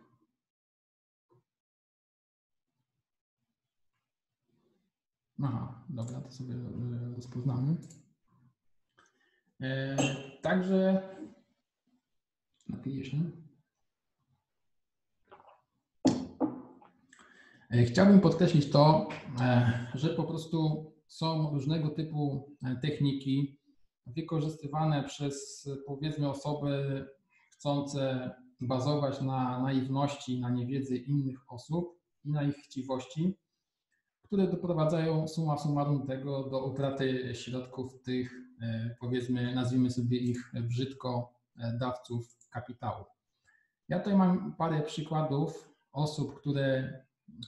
Aha, dobra, to sobie e, rozpoznamy. E, także Napiję się. E, chciałbym podkreślić to, e, że po prostu są różnego typu techniki wykorzystywane przez powiedzmy osoby chcące bazować na naiwności, na niewiedzy innych osób i na ich chciwości, które doprowadzają summa summarum tego do utraty środków tych, powiedzmy, nazwijmy sobie ich brzydko, dawców kapitału. Ja tutaj mam parę przykładów osób, które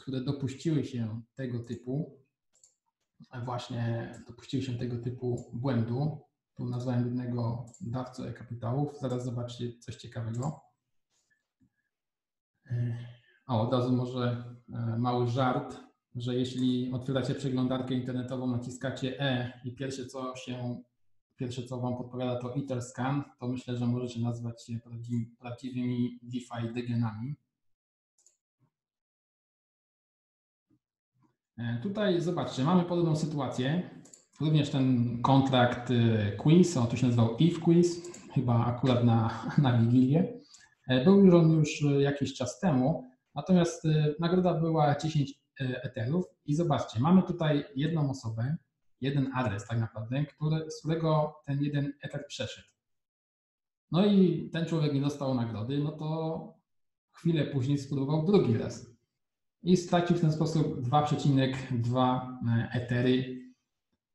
które dopuściły się tego typu, właśnie dopuściły się tego typu błędu. Tu nazwałem jednego dawcę kapitałów. Zaraz zobaczcie coś ciekawego. O, od razu może e, mały żart, że jeśli otwieracie przeglądarkę internetową, naciskacie E i pierwsze co się, pierwsze co Wam podpowiada to Etherscan, to myślę, że możecie nazwać się prawdziwymi DeFi degenami. E, tutaj zobaczcie, mamy podobną sytuację. Również ten kontrakt e, quiz, on tu się nazywał if quiz, chyba akurat na, na Wigilię. E, był już on już jakiś czas temu, natomiast nagroda była 10 eterów i zobaczcie, mamy tutaj jedną osobę, jeden adres tak naprawdę, który, z którego ten jeden eter przeszedł. No i ten człowiek nie dostał nagrody, no to chwilę później spróbował drugi raz i stracił w ten sposób 2,2 e, etery.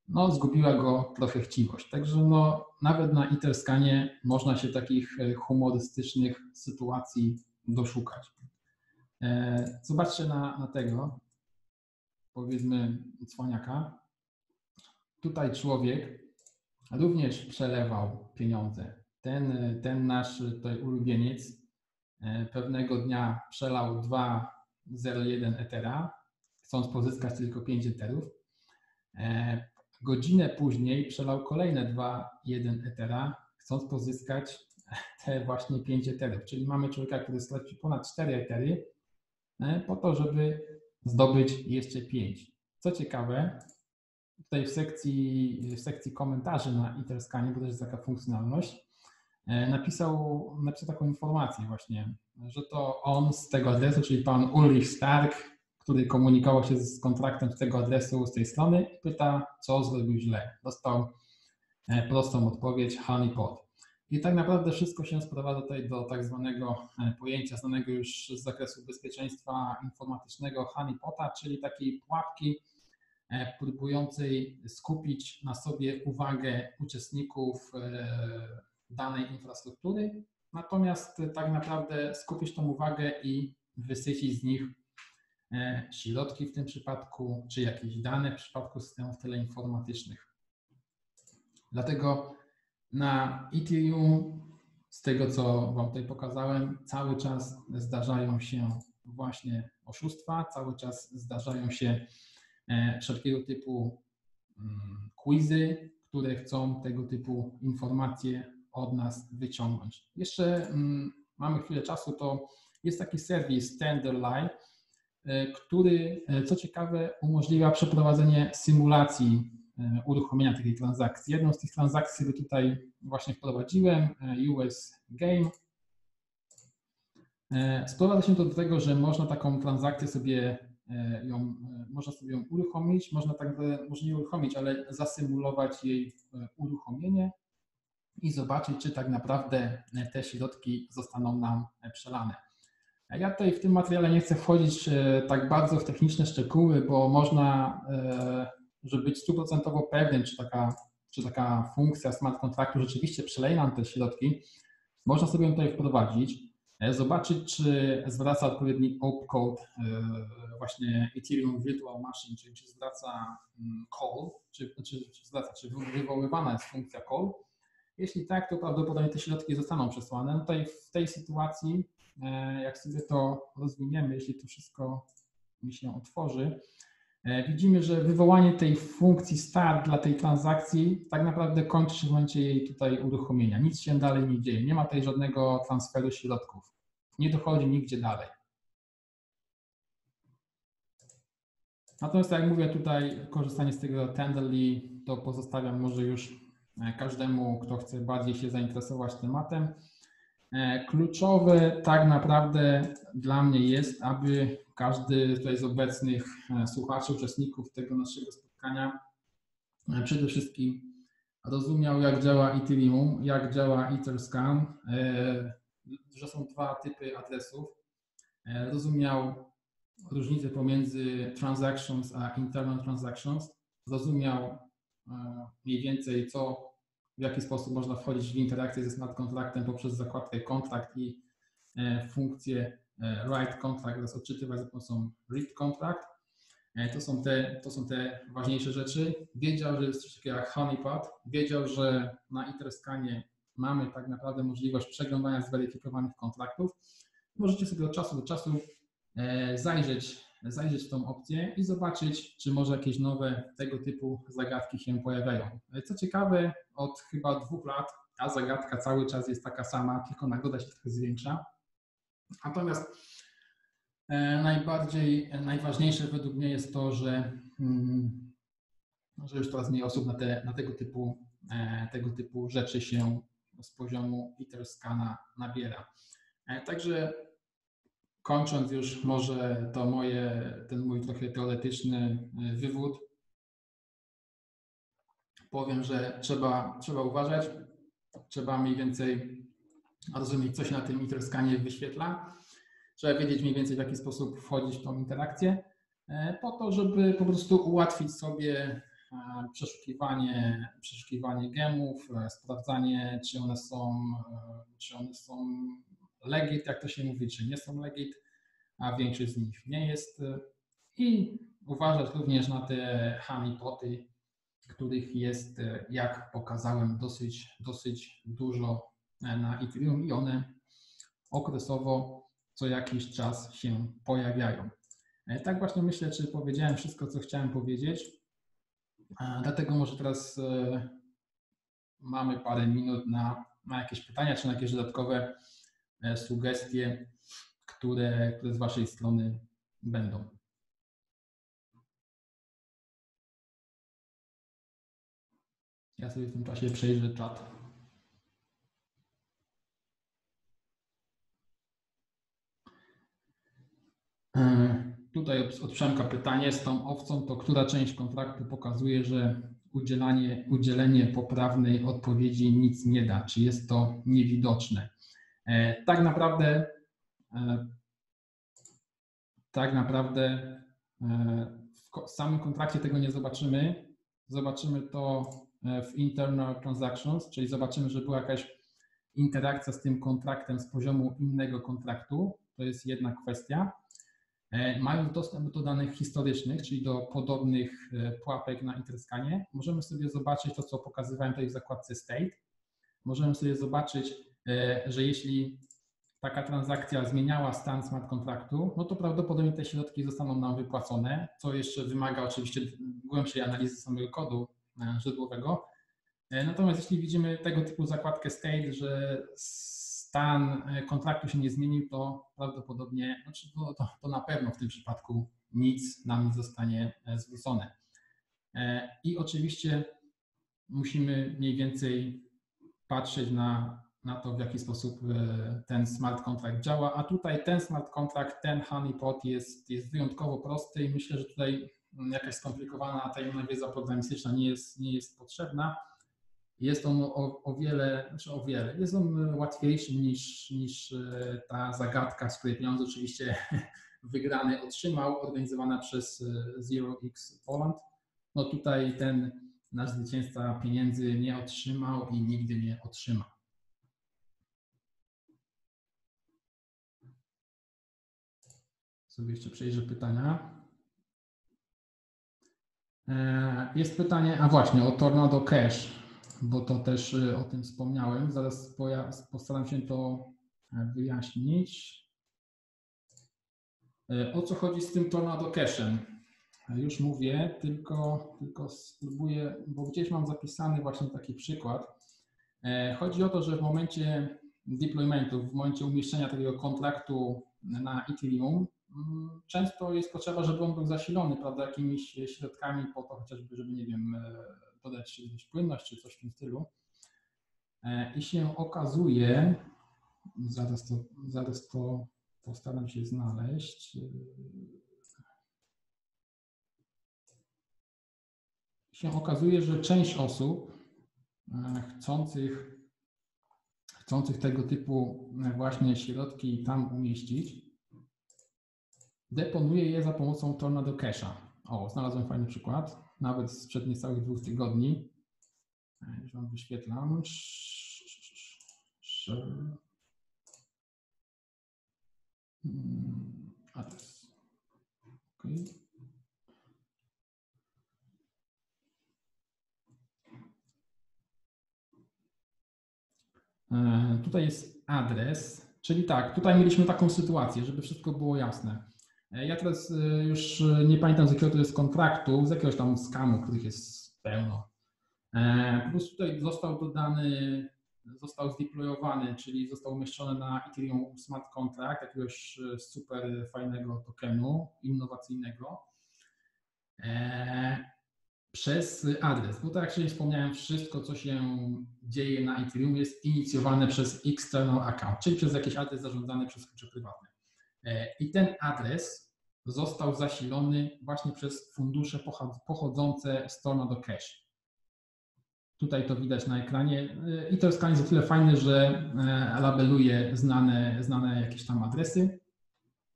No, zgubiła go trochę chciwość. Także no, nawet na Etherscanie można się takich e, humorystycznych sytuacji doszukać. E, zobaczcie na, na tego, powiedzmy, cwaniaka. Tutaj człowiek również przelewał pieniądze. Ten, ten nasz tutaj ulubieniec pewnego dnia przelał dwa 0,1 Ethera, chcąc pozyskać tylko 5 Etherów. E, godzinę później przelał kolejne 2,1 Ethera, chcąc pozyskać te właśnie 5 Etherów. Czyli mamy człowieka, który stracił ponad 4 Ethery e, po to, żeby zdobyć jeszcze 5. Co ciekawe, tutaj w sekcji, w sekcji komentarzy na Etherscanie, bo to jest taka funkcjonalność, E, napisał, napisał taką informację właśnie, że to on z tego adresu, czyli pan Ulrich Stark, który komunikował się z kontraktem z tego adresu, z tej strony, pyta, co zrobił źle. Dostał e, prostą odpowiedź honeypot. I tak naprawdę wszystko się sprowadza tutaj do tak zwanego e, pojęcia znanego już z zakresu bezpieczeństwa informatycznego honeypota, czyli takiej pułapki próbującej skupić na sobie uwagę uczestników danej infrastruktury, natomiast tak naprawdę skupić tą uwagę i wysycić z nich e, środki w tym przypadku, czy jakieś dane w przypadku systemów teleinformatycznych. Dlatego na Ethereum, z tego co Wam tutaj pokazałem, cały czas zdarzają się właśnie oszustwa, cały czas zdarzają się e, wszelkiego typu mm, quizy, które chcą tego typu informacje od nas wyciągnąć. Jeszcze mm, mamy chwilę czasu, to jest taki serwis Tenderly, e, który, e, co ciekawe, umożliwia przeprowadzenie symulacji uruchomienia takiej transakcji. Jedną z tych transakcji sobie tutaj właśnie wprowadziłem, US Game. Sprowadza się to do tego, że można taką transakcję sobie ją, można sobie ją uruchomić, można tak, może nie uruchomić, ale zasymulować jej uruchomienie i zobaczyć, czy tak naprawdę te środki zostaną nam przelane. Ja tutaj w tym materiale nie chcę wchodzić e, tak bardzo w techniczne szczegóły, bo można, e, żeby być stuprocentowo pewnym, czy taka, czy taka funkcja smart kontraktu rzeczywiście przeleje nam te środki, można sobie ją tutaj wprowadzić, e, zobaczyć, czy zwraca odpowiedni opcode właśnie Ethereum Virtual Machine, czyli czy zwraca mm, call, czy, czy, czy, zwraca, czy wywoływana jest funkcja call, jeśli tak, to prawdopodobnie te środki zostaną przesłane. No tutaj w tej sytuacji, e, jak sobie to rozwiniemy, jeśli to wszystko mi się otworzy, e, widzimy, że wywołanie tej funkcji start dla tej transakcji tak naprawdę kończy się w momencie jej tutaj uruchomienia. Nic się dalej nie dzieje. Nie ma tutaj żadnego transferu środków. Nie dochodzi nigdzie dalej. Natomiast jak mówię tutaj, korzystanie z tego Tenderly to pozostawiam może już E, każdemu, kto chce bardziej się zainteresować tematem. Kluczowe tak naprawdę dla mnie jest, aby każdy tutaj z obecnych słuchaczy, uczestników tego naszego spotkania przede wszystkim rozumiał, jak działa Ethereum, jak działa Etherscan, że są dwa typy adresów, rozumiał różnicę pomiędzy transactions a internal transactions, rozumiał mniej więcej co, w jaki sposób można wchodzić w interakcję ze smart contractem poprzez zakładkę kontrakt i funkcję write contract oraz odczytywać za pomocą read contract. E, to są, te, to są te ważniejsze rzeczy. Wiedział, że jest coś takiego jak honeypot. Wiedział, że na Etherscanie mamy tak naprawdę możliwość przeglądania zweryfikowanych kontraktów. Możecie sobie od czasu do czasu e, zajrzeć, zajrzeć w tą opcję i zobaczyć, czy może jakieś nowe tego typu zagadki się pojawiają. E, co ciekawe, od chyba dwóch lat ta zagadka cały czas jest taka sama, tylko nagroda się trochę zwiększa. Natomiast E, najbardziej, e, najważniejsze według mnie jest to, że, mm, że już coraz mniej osób na, te, na tego, typu, e, tego typu rzeczy się z poziomu Etherscana nabiera. Także kończąc już może to moje, ten mój trochę teoretyczny wywód, powiem, że trzeba, trzeba uważać, trzeba mniej więcej rozumieć, co się na tym Etherscanie wyświetla Trzeba wiedzieć mniej więcej, w jaki sposób wchodzić w tą interakcję, e, po to, żeby po prostu ułatwić sobie e, przeszukiwanie, przeszukiwanie gemów, e, sprawdzanie, czy one są, czy one są legit, jak to się mówi, czy nie są legit, a większość z nich nie jest. I uważać również na te honeypoty, których jest, jak pokazałem, dosyć, dosyć dużo na Ethereum i one okresowo co jakiś czas się pojawiają. E, tak właśnie myślę, czy powiedziałem wszystko, co chciałem powiedzieć. E, dlatego może teraz e, mamy parę minut na, na jakieś pytania, czy na jakieś dodatkowe sugestie, które, które z Waszej strony będą. Ja sobie w tym czasie przejrzę czat. Tutaj od Przemka pytanie z tą owcą, to która część kontraktu pokazuje, że udzielanie, udzielenie poprawnej odpowiedzi nic nie da? Czy jest to niewidoczne? E, tak naprawdę, e, tak naprawdę w samym kontrakcie tego nie zobaczymy. Zobaczymy to w internal transactions, czyli zobaczymy, że była jakaś interakcja z tym kontraktem z poziomu innego kontraktu. To jest jedna kwestia. E, mają dostęp do danych historycznych, czyli do podobnych e, pułapek na Interscanie, możemy sobie zobaczyć to, co pokazywałem tutaj w zakładce State. Możemy sobie zobaczyć, e, że jeśli taka transakcja zmieniała stan smart kontraktu, no to prawdopodobnie te środki zostaną nam wypłacone, co jeszcze wymaga oczywiście głębszej analizy samego kodu źródłowego. Natomiast jeśli widzimy tego typu zakładkę state, że stan e, kontraktu się nie zmienił, to prawdopodobnie, znaczy to, to, to na pewno w tym przypadku nic nam nie zostanie e, zwrócone. E, I oczywiście musimy mniej więcej patrzeć na, na to, w jaki sposób ten smart contract działa, a tutaj ten smart contract, ten honeypot jest, jest wyjątkowo prosty i myślę, że tutaj jakaś skomplikowana tajemna wiedza programistyczna nie jest, nie jest potrzebna jest on o, o wiele, znaczy o wiele, jest on łatwiejszy niż, niż e, ta zagadka, z której pieniądze oczywiście wygrany otrzymał, organizowana przez e, Zero X Poland. No tutaj ten nasz zwycięzca pieniędzy nie otrzymał i nigdy nie otrzyma. Sobie jeszcze przejrzę pytania. E, jest pytanie, a właśnie, o Tornado Cash bo to też y, o tym wspomniałem. Zaraz postaram się to e, wyjaśnić. E, o co chodzi z tym Tornado Cashem? E, już mówię, tylko, tylko spróbuję, bo gdzieś mam zapisany właśnie taki przykład. Chodzi o to, że w momencie deploymentu, w momencie umieszczenia takiego kontraktu na Ethereum, mm, często jest potrzeba, żeby on był zasilony, prawda, jakimiś środkami po to chociażby, żeby, nie wiem, podać płynność czy coś w tym stylu. E, I się okazuje, Zaraz to, zaraz to postaram się znaleźć. Się okazuje, że część osób e, chcących, chcących tego typu właśnie środki tam umieścić, deponuje je za pomocą Tornado Cache'a. O, znalazłem fajny przykład, nawet sprzed niecałych dwóch tygodni. E, już Wam wyświetlam. Hmm, adres. E, tutaj jest adres, czyli tak, tutaj mieliśmy taką sytuację, żeby wszystko było jasne. E, ja teraz e, już nie pamiętam z jakiego to jest kontraktu, z jakiegoś tam skamu, których jest pełno. Po prostu tutaj został dodany został zdeployowany, czyli został umieszczony na Ethereum Smart Contract, jakiegoś e, super fajnego tokenu innowacyjnego, e, przez adres. Bo tak jak wcześniej wspomniałem, wszystko, co się dzieje na Ethereum jest inicjowane przez external account, czyli przez jakiś adres zarządzany przez klucze prywatne. E, I ten adres został zasilony właśnie przez fundusze pochodzące z Tornado Cash. Tutaj to widać na ekranie i to jest o tyle fajne, że e, labeluje znane, znane jakieś tam adresy.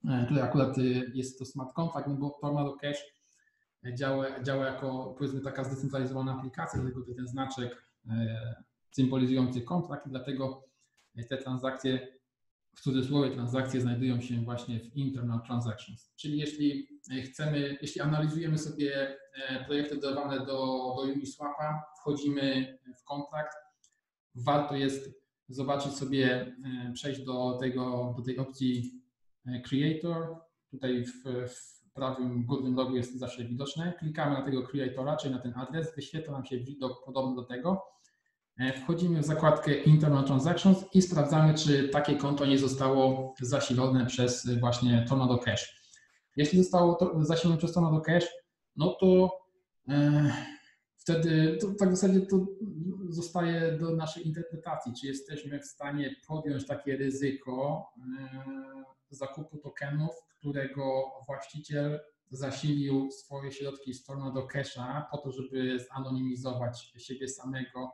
E, tutaj akurat e, jest to smart contract, no bo Tornado Cash działa, działa jako powiedzmy taka zdecentralizowana aplikacja, dlatego ten znaczek symbolizujący kontrakt i dlatego te transakcje, w cudzysłowie transakcje znajdują się właśnie w internal transactions. Czyli jeśli chcemy, jeśli analizujemy sobie projekty dodawane do, do Uniswapa, wchodzimy w kontrakt, warto jest zobaczyć sobie, e, przejść do, tego, do tej opcji e, Creator. Tutaj w, w prawym górnym rogu jest zawsze widoczne. Klikamy na tego Creatora, czyli na ten adres, wyświetla nam się widok podobny do tego. E, wchodzimy w zakładkę Internal Transactions i sprawdzamy, czy takie konto nie zostało zasilone przez właśnie Tornado Cash. Jeśli zostało to zasilone przez Tornado Cash, no to wtedy to tak w zasadzie to zostaje do naszej interpretacji, czy jesteśmy w stanie podjąć takie ryzyko e, zakupu tokenów, którego właściciel zasilił swoje środki z Tornado Casha po to, żeby zanonimizować siebie samego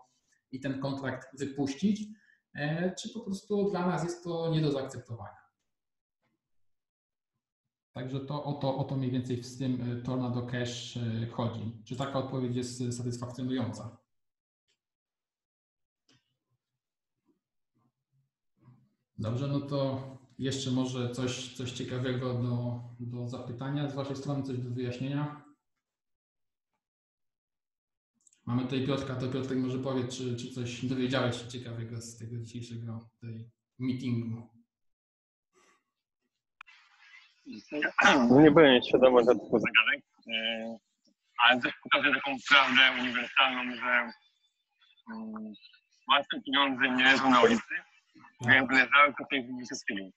i ten kontrakt wypuścić, e, czy po prostu dla nas jest to nie do zaakceptowania. Także to o, to o to mniej więcej z tym y, Tornado Cash y, chodzi. Czy taka odpowiedź jest satysfakcjonująca? Dobrze, no to jeszcze może coś, coś ciekawego do, do zapytania z Waszej strony, coś do wyjaśnienia. Mamy tutaj Piotrka, to Piotrek może powie, czy, czy coś dowiedziałeś się ciekawego z tego dzisiejszego tej meetingu. Nie byłem świadomy tego typu zagadek, e, ale też pokazuje taką prawdę uniwersalną, że łatwe pieniądze nie leżą na ulicy, więc leżały tutaj w Mississippi.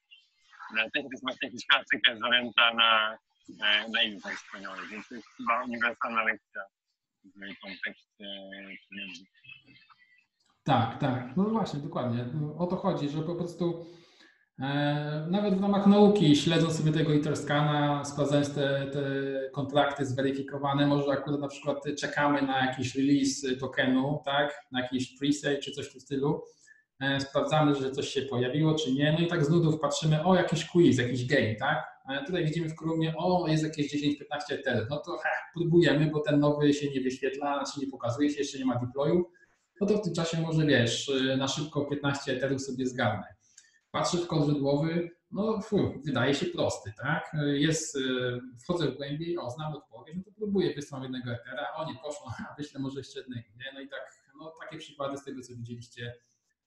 Dlatego to jest właśnie jakaś klasyka zaręta na, e, na innych wspaniałych, więc to jest chyba uniwersalna lekcja kontekście pieniędzy. Tak, tak. No właśnie, dokładnie. O to chodzi, że po prostu E, nawet w ramach nauki, śledząc sobie tego Interscana, sprawdzając te, te kontrakty zweryfikowane, może akurat na przykład czekamy na jakiś release tokenu, tak, na jakiś presale czy coś w tym stylu, e, sprawdzamy, że coś się pojawiło czy nie, no i tak z nudów patrzymy, o jakiś quiz, jakiś game, tak, tutaj widzimy w kolumnie, o jest jakieś 10-15 eterów, no to ha, próbujemy, bo ten nowy się nie wyświetla, znaczy nie pokazuje się, jeszcze nie ma deployu, no to w tym czasie może wiesz, na szybko 15 eterów sobie zgarnę. Patrzę w kod źródłowy, no wydaje się prosty, tak? Jest, y, wchodzę w głębiej, o, znam odpowiedź, no to próbuję, wysłać jednego etera, o nie poszło, a wyślę może jeszcze jednego, nie? No i tak, no takie przykłady z tego, co widzieliście,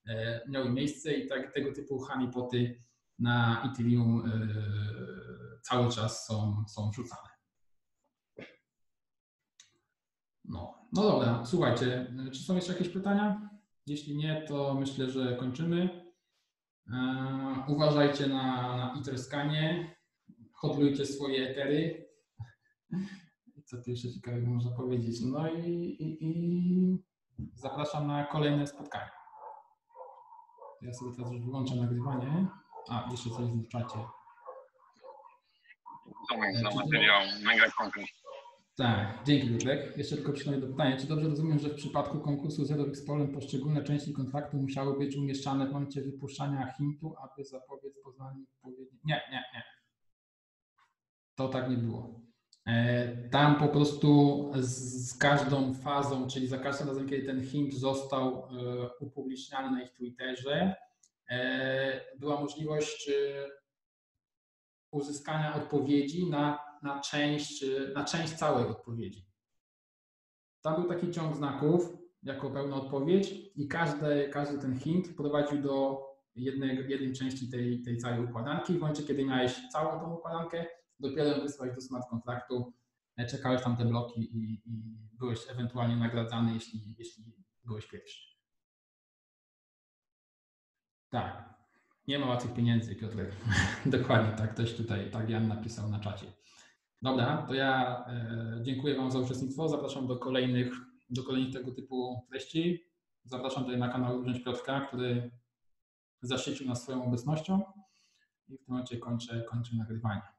e, miały miejsce i tak tego typu honeypoty na Ethereum e, cały czas są, są wrzucane. No, no dobra, słuchajcie, czy są jeszcze jakieś pytania? Jeśli nie, to myślę, że kończymy. E, uważajcie na, na Etherscanie, hodlujcie swoje etery. Co tu jeszcze ciekawego można powiedzieć? No i, i, i zapraszam na kolejne spotkania. Ja sobie teraz już wyłączę nagrywanie. A, jeszcze coś w czacie. To za materiał, mega konkret. Tak, dzięki. Jeszcze tylko przynajmniej do pytania. Czy dobrze rozumiem, że w przypadku konkursu Zero X Poland poszczególne części kontraktu musiały być umieszczane w momencie wypuszczania hintu, aby zapobiec poznaniu odpowiedzi? Nie, nie, nie. To tak nie było. E, Tam po prostu z z każdą fazą, czyli za każdym razem, kiedy ten hint został e, upubliczniany na ich Twitterze, e, była możliwość e, uzyskania odpowiedzi na, na, część, e, na część całej odpowiedzi. Tam był taki ciąg znaków jako pełna odpowiedź i każdy, każdy ten hint prowadził do jednej, jednej części tej, tej całej układanki. W momencie, kiedy miałeś całą tą układankę, dopiero wysłać do smart kontraktu, e, czekałeś tam te bloki i, i byłeś ewentualnie nagradzany, jeśli, jeśli byłeś pierwszy. Tak. Nie ma łatwych pieniędzy, Piotrek. Dokładnie tak, ktoś tutaj, tak Jan napisał na czacie. Dobra, to ja e, dziękuję Wam za uczestnictwo. Zapraszam do kolejnych, do kolejnych tego typu treści. Zapraszam tutaj na kanał Również Piotrka, który zaszczycił nas swoją obecnością. I w tym momencie kończę, kończę nagrywanie.